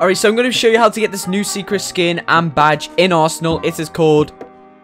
Alright, so I'm going to show you how to get this new secret skin and badge in Arsenal. It is called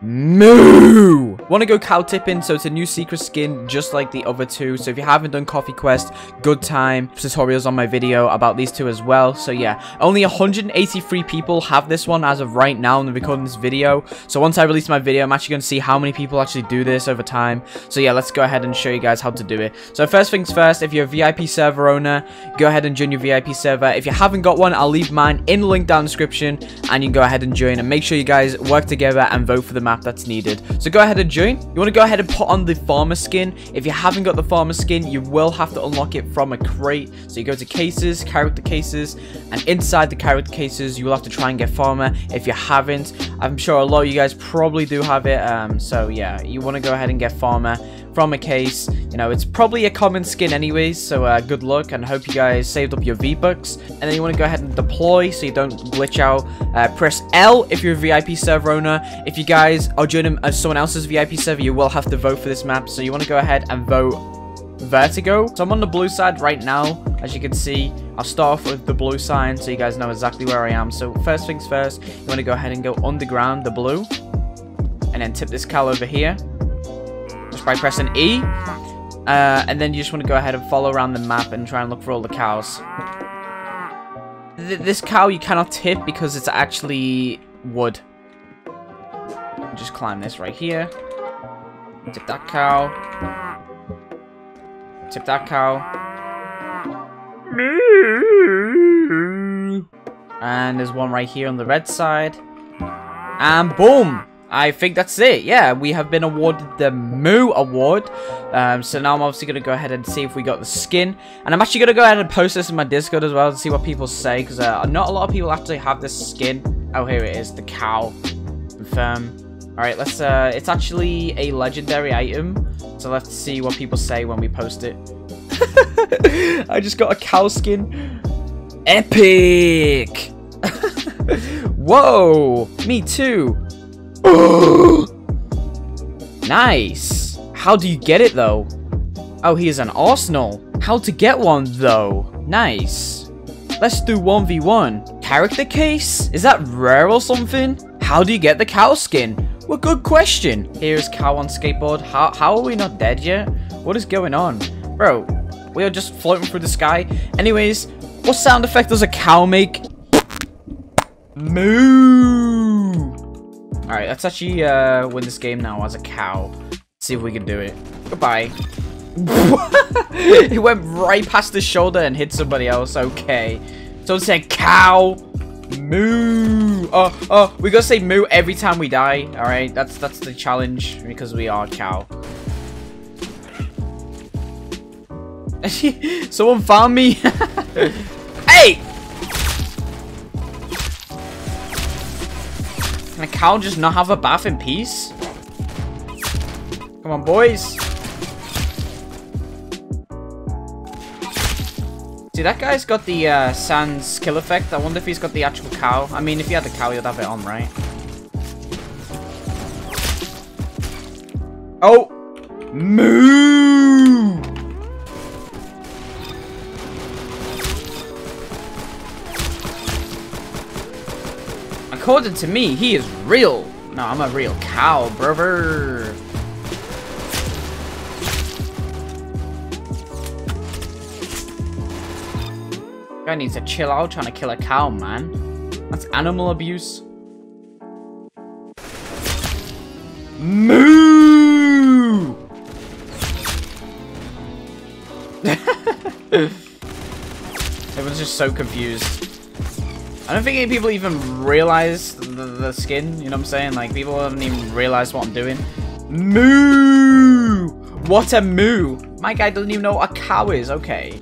Moo! Want to go cow tipping, so it's a new secret skin just like the other two. So if you haven't done Coffee Quest, good time. Tutorials on my video about these two as well. So yeah, only 183 people have this one as of right now I'm recording this video. So once I release my video, I'm actually going to see how many people actually do this over time. So yeah, let's go ahead and show you guys how to do it. So first things first, if you're a VIP server owner, go ahead and join your VIP server. If you haven't got one, I'll leave mine in the link down description and you can go ahead and join and make sure you guys work together and vote for the map map that's needed. So go ahead and join. You want to go ahead and put on the farmer skin. If you haven't got the farmer skin, you will have to unlock it from a crate. So you go to cases, character cases, and inside the character cases, you will have to try and get farmer. If you haven't, I'm sure a lot of you guys probably do have it. Um, so yeah, you want to go ahead and get farmer from a case. You know, it's probably a common skin anyways, so uh, good luck and hope you guys saved up your V-Bucks. And then you want to go ahead and deploy so you don't glitch out. Uh, press L if you're a VIP server owner. If you guys are joining uh, someone else's VIP server, you will have to vote for this map. So you want to go ahead and vote Vertigo. So I'm on the blue side right now, as you can see. I'll start off with the blue sign so you guys know exactly where I am. So first things first, you want to go ahead and go underground, the blue. And then tip this cow over here by pressing E. Uh, and then you just want to go ahead and follow around the map and try and look for all the cows. Th this cow you cannot tip because it's actually wood. Just climb this right here. Tip that cow. Tip that cow. And there's one right here on the red side. And boom! I think that's it. Yeah, we have been awarded the Moo Award. Um, so now I'm obviously going to go ahead and see if we got the skin. And I'm actually going to go ahead and post this in my Discord as well to see what people say. Because uh, not a lot of people actually have this skin. Oh, here it is. The cow. Confirm. Alright, let's, uh, it's actually a legendary item. So let's see what people say when we post it. I just got a cow skin. Epic! Whoa! Me too! nice. How do you get it, though? Oh, he is an Arsenal. How to get one, though? Nice. Let's do 1v1. Character case? Is that rare or something? How do you get the cow skin? Well, good question. Here's cow on skateboard. How, how are we not dead yet? What is going on? Bro, we are just floating through the sky. Anyways, what sound effect does a cow make? Moo! Alright, let's actually uh, win this game now as a cow. See if we can do it. Goodbye. it went right past the shoulder and hit somebody else. Okay. So it said cow. Moo. Oh, oh, we gotta say moo every time we die. Alright, that's that's the challenge because we are cow. Someone found me. Can a cow just not have a bath in peace? Come on, boys. See, that guy's got the uh, Sans kill effect. I wonder if he's got the actual cow. I mean, if he had the cow, he'd have it on, right? Oh! Moo! According to me, he is real. No, I'm a real cow, brother. Guy needs to chill out trying to kill a cow, man. That's animal abuse. Moo! Everyone's just so confused. I don't think any people even realize the, the, skin, you know what I'm saying? Like, people haven't even realized what I'm doing. Moo! What a moo! My guy doesn't even know what a cow is, okay.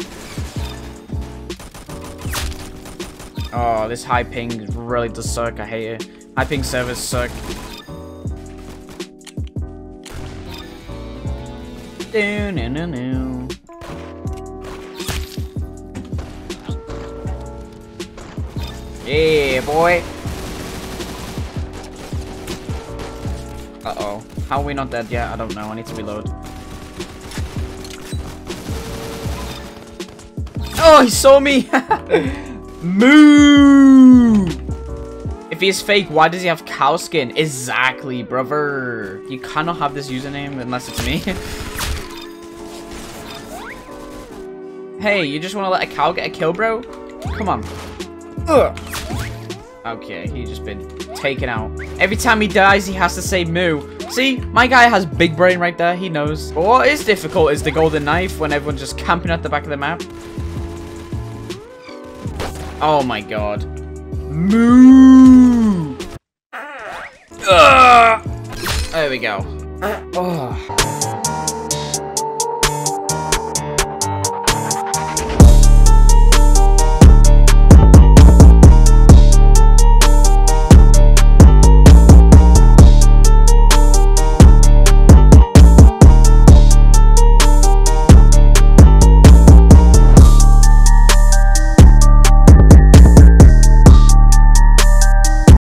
Oh, this high ping really does suck, I hate it. High ping servers suck. Do, no, no, no. Yeah, boy. Uh-oh. How are we not dead yet? I don't know. I need to reload. Oh, he saw me! Move! If he's fake, why does he have cow skin? Exactly, brother. You cannot have this username unless it's me. hey, you just want to let a cow get a kill, bro? Come on. Ugh. Okay, he's just been taken out. Every time he dies, he has to say moo. See, my guy has big brain right there. He knows. But what is difficult is the golden knife when everyone's just camping at the back of the map. Oh my god. Moo! Ugh! There we go. Oh.